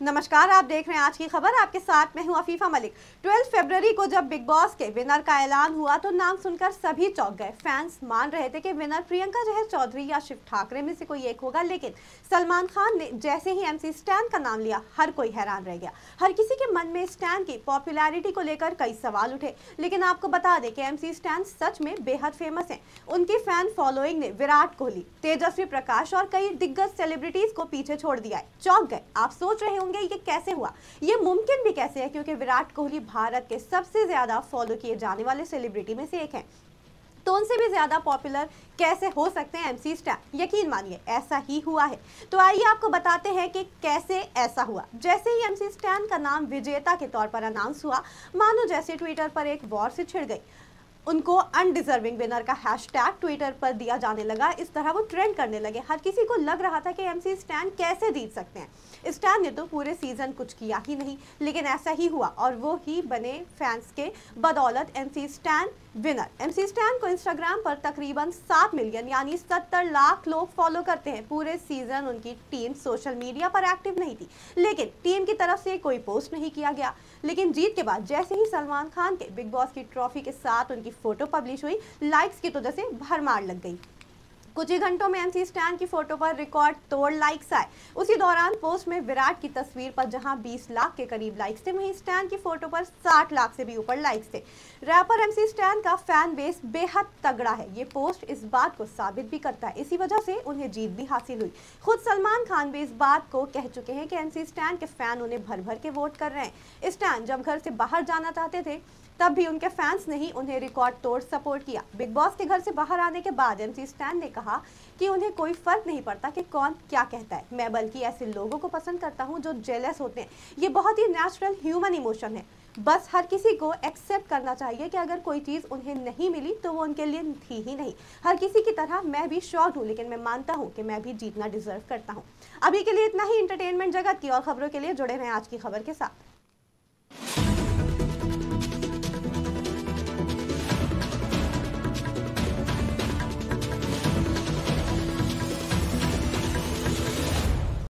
नमस्कार, आप देख रहे हैं आज की खबर। आपके साथ मैं हूँ अफीफा मलिक। 12 फरवरी को जब बिग बॉस के विनर का ऐलान हुआ तो नाम सुनकर सभी चौंक गए। फैंस मान रहे थे कि विनर प्रियंका जहर चौधरी या शिव ठाकरे में से कोई एक होगा, लेकिन सलमान खान ने जैसे ही एमसी स्टैन का नाम लिया, हर कोई हैरान रह गया। हर किसी के मन में स्टैन की पॉपुलैरिटी को लेकर कई सवाल उठे। लेकिन आपको बता दें कि एमसी स्टैन सच में बेहद फ़ेमस है। उनकी फ़ैन फॉलोइंग ने विराट कोहली, तेजस्वी प्रकाश और कई दिग्गज सेलिब्रिटीज को पीछे छोड़ दिया है। चौंक गए। आप सोच रहे होंगे, ये कैसे हुआ? ये मुमकिन भी कैसे है? क्योंकि विराट कोहली भारत के सबसे ज़्यादा फॉलो किए जाने वाले सेलिब्रिटी में से एक हैं। तो उनसे भी ज़्यादा पॉपुलर कैसे हो सकते हैं एमसी स्टैन यकीन मानिए, ऐसा ही हुआ है। तो आइए आपको बताते हैं कि कैसे ऐसा हुआ। जैसे ही एमसी स्टैन का नाम विजेता के तौर पर अनाउंस हुआ, मानो जैसे ट्विटर पर एक वॉर से छिड़ गई। उनको अनडिजर्विंग विनर का हैशटैग ट्विटर पर दिया जाने लगा। इस तरह वो ट्रेंड करने लगे। हर किसी को लग रहा था कि एमसी स्टैन कैसे जीत सकते हैं। स्टैन ने तो पूरे सीज़न कुछ किया ही नहीं, लेकिन ऐसा ही हुआ और वो ही बने फैंस के बदौलत MC Stan winner MC Stan को इंस्टाग्राम पर तकरीबन सात मिलियन यानी सत्तर लाख लोग फॉलो करते हैं। पूरे सीज़न उनकी टीम सोशल मीडिया पर एक्टिव नहीं थी। लेकिन टीम की तरफ़ से कोई पोस्ट नहीं किया गया। लेकिन जीत के बाद जैसे ही सलमान खान के बिग बॉस की ट्रॉफी के साथ उनकी फ़ोटो पब्लिश हुई। लाइक्स की तो जैसे भरमार लग गई। कुछ ही घंटों में एमसी स्टैन की फ़ोटो पर रिकॉर्ड तोड़ लाइक्स आए। उसी दौरान पोस्ट में विराट की तस्वीर पर जहाँ 20 लाख के करीब लाइक्स थे, वहीं स्टैन की फ़ोटो पर 60 लाख से भी ऊपर लाइक्स थे। रैपर एमसी स्टैन का फ़ैन बेस बेहद तगड़ा है। ये पोस्ट इस बात को साबित भी करता है। इसी वजह से उन्हें जीत भी हासिल हुई। खुद सलमान खान भी इस बात को कह चुके हैं कि एमसी स्टैन के फ़ैन उन्हें भर भर के वोट कर रहे हैं। स्टैन जब घर से बाहर जाना चाहते थे, तब भी उनके फैंस ने ही उन्हें रिकॉर्ड तोड़ सपोर्ट किया। बिग बॉस के घर से बाहर आने के बाद एमसी स्टैन ने कहा कि उन्हें कोई फ़र्क नहीं पड़ता कि कौन क्या कहता है। मैं बल्कि ऐसे लोगों को पसंद करता हूँ जो जेलस होते हैं। ये बहुत ही नेचुरल ह्यूमन इमोशन है। बस हर किसी को एक्सेप्ट करना चाहिए कि अगर कोई चीज़ उन्हें नहीं मिली तो वो उनके लिए थी ही नहीं। हर किसी की तरह मैं भी शॉर्ट हूँ, लेकिन मैं मानता हूँ कि मैं भी जीतना डिजर्व करता हूँ। अभी के लिए इतना ही इंटरटेनमेंट जगत की और खबरों के लिए जुड़े रहें आज की खबर के साथ।